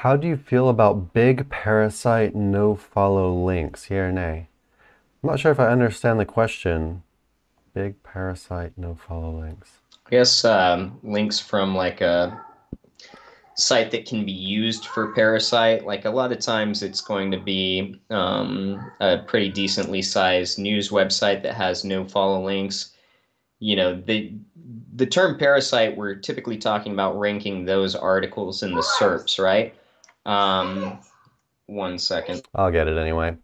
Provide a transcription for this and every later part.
How do you feel about big parasite no follow links? Yeah or nay? I'm not sure if I understand the question. Big parasite no follow links. I guess um, links from like a site that can be used for Parasite. Like a lot of times, it's going to be um, a pretty decently sized news website that has no follow links. You know, the the term Parasite, we're typically talking about ranking those articles in the SERPs, right? Um, one second. I'll get it anyway.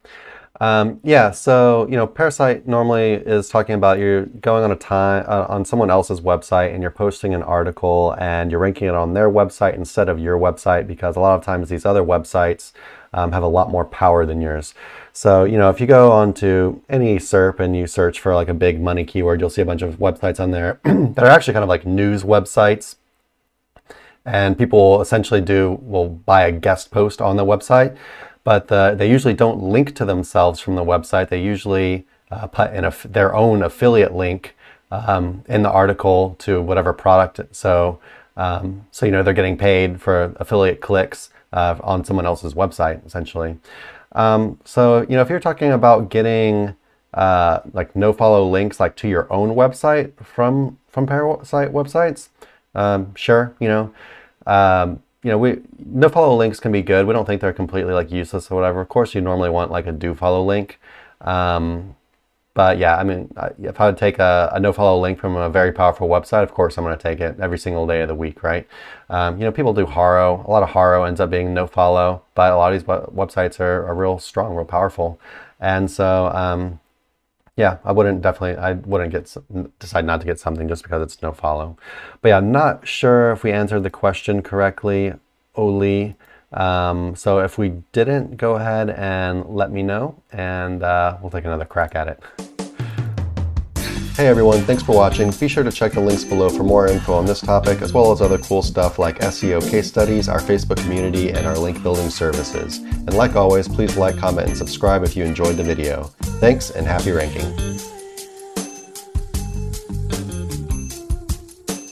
Um, yeah, so you know, Parasite normally is talking about you're going on a time uh, on someone else's website and you're posting an article and you're ranking it on their website instead of your website because a lot of times these other websites um, have a lot more power than yours. So you know, if you go onto any SERP and you search for like a big money keyword, you'll see a bunch of websites on there that are actually kind of like news websites. And people essentially do will buy a guest post on the website but uh, they usually don't link to themselves from the website. They usually uh, put in a, their own affiliate link um, in the article to whatever product. So, um, so you know they're getting paid for affiliate clicks uh, on someone else's website, essentially. Um, so you know if you're talking about getting uh, like no follow links like to your own website from from Parasite websites, um, sure, you know. Um, you know, we no follow links can be good. We don't think they're completely like useless or whatever. Of course, you normally want like a do follow link. Um, but yeah, I mean, if I would take a, a no follow link from a very powerful website, of course I'm going to take it every single day of the week, right? Um, you know, people do Haro. A lot of Haro ends up being no follow, but a lot of these websites are, are real strong, real powerful. And so, um, yeah, I wouldn't definitely, I wouldn't get decide not to get something just because it's no follow. But yeah, I'm not sure if we answered the question correctly, Oli. Um, so if we didn't, go ahead and let me know and uh, we'll take another crack at it. Hey everyone, thanks for watching. Be sure to check the links below for more info on this topic, as well as other cool stuff like SEO case studies, our Facebook community, and our link building services. And like always, please like, comment, and subscribe if you enjoyed the video. Thanks, and happy ranking.